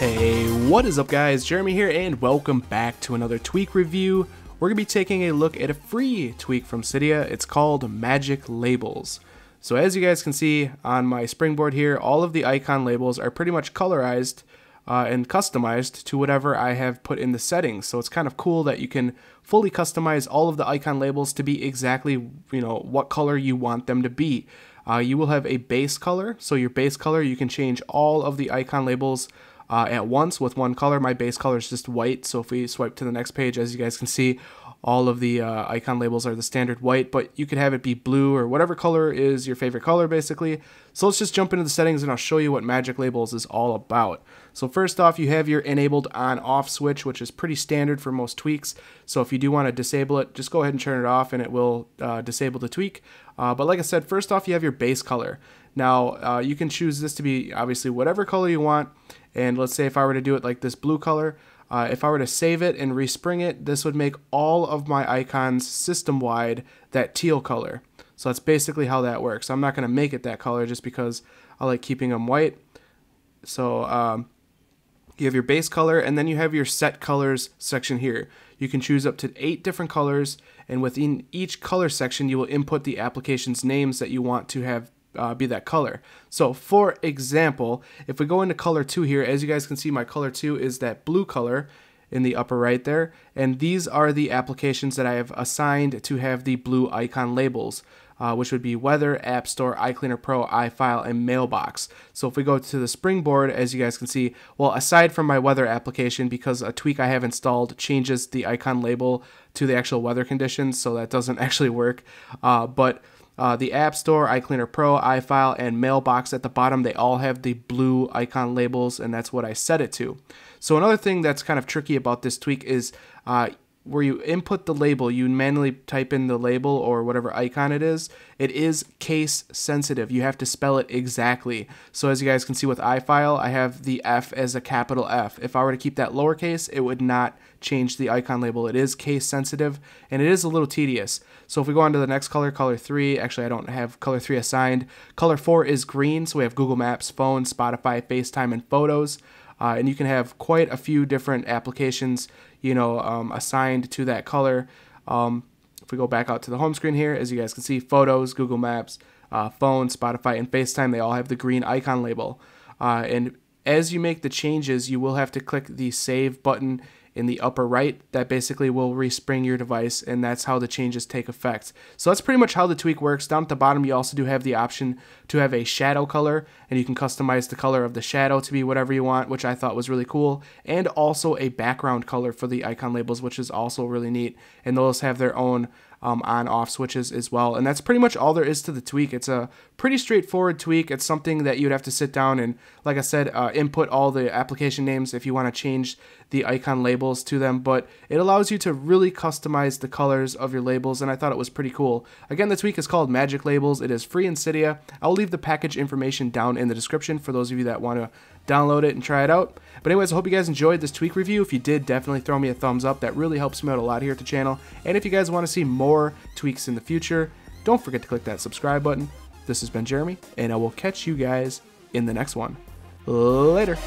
Hey, what is up guys? Jeremy here and welcome back to another tweak review. We're going to be taking a look at a free tweak from Cydia. It's called Magic Labels. So as you guys can see on my springboard here, all of the icon labels are pretty much colorized uh, and customized to whatever I have put in the settings. So it's kind of cool that you can fully customize all of the icon labels to be exactly, you know, what color you want them to be. Uh, you will have a base color. So your base color, you can change all of the icon labels uh, at once with one color. My base color is just white, so if we swipe to the next page, as you guys can see, all of the uh, icon labels are the standard white, but you could have it be blue or whatever color is your favorite color basically. So let's just jump into the settings and I'll show you what Magic Labels is all about. So first off, you have your enabled on off switch, which is pretty standard for most tweaks. So if you do want to disable it, just go ahead and turn it off and it will uh, disable the tweak. Uh, but like I said, first off, you have your base color. Now uh, you can choose this to be obviously whatever color you want. And let's say if I were to do it like this blue color, uh, if I were to save it and respring it, this would make all of my icons system-wide that teal color. So that's basically how that works. I'm not going to make it that color just because I like keeping them white. So um, you have your base color, and then you have your set colors section here. You can choose up to eight different colors, and within each color section, you will input the application's names that you want to have uh, be that color. So for example, if we go into color 2 here, as you guys can see, my color 2 is that blue color in the upper right there. And these are the applications that I have assigned to have the blue icon labels. Uh, which would be Weather, App Store, iCleaner Pro, iFile, and Mailbox. So if we go to the Springboard, as you guys can see, well, aside from my weather application, because a tweak I have installed changes the icon label to the actual weather conditions, so that doesn't actually work. Uh, but uh, the App Store, iCleaner Pro, iFile, and Mailbox at the bottom, they all have the blue icon labels, and that's what I set it to. So another thing that's kind of tricky about this tweak is uh, where you input the label, you manually type in the label or whatever icon it is, it is case sensitive. You have to spell it exactly. So as you guys can see with iFile, I have the F as a capital F. If I were to keep that lowercase, it would not change the icon label. It is case sensitive and it is a little tedious. So if we go on to the next color, color 3, actually I don't have color 3 assigned. Color 4 is green, so we have Google Maps, phone, Spotify, FaceTime, and photos. Uh, and you can have quite a few different applications, you know, um, assigned to that color. Um, if we go back out to the home screen here, as you guys can see, photos, Google Maps, uh, phone, Spotify, and FaceTime, they all have the green icon label. Uh, and as you make the changes, you will have to click the save button in the upper right that basically will respring your device and that's how the changes take effect. So that's pretty much how the tweak works. Down at the bottom you also do have the option to have a shadow color and you can customize the color of the shadow to be whatever you want which I thought was really cool and also a background color for the icon labels which is also really neat and those have their own um, on off switches as well. And that's pretty much all there is to the tweak. It's a pretty straightforward tweak. It's something that you'd have to sit down and, like I said, uh, input all the application names if you want to change the icon labels to them. But it allows you to really customize the colors of your labels, and I thought it was pretty cool. Again, the tweak is called Magic Labels. It is free in Cydia. I'll leave the package information down in the description for those of you that want to download it and try it out. But anyways, I hope you guys enjoyed this tweak review. If you did, definitely throw me a thumbs up. That really helps me out a lot here at the channel. And if you guys want to see more tweaks in the future, don't forget to click that subscribe button. This has been Jeremy, and I will catch you guys in the next one. Later.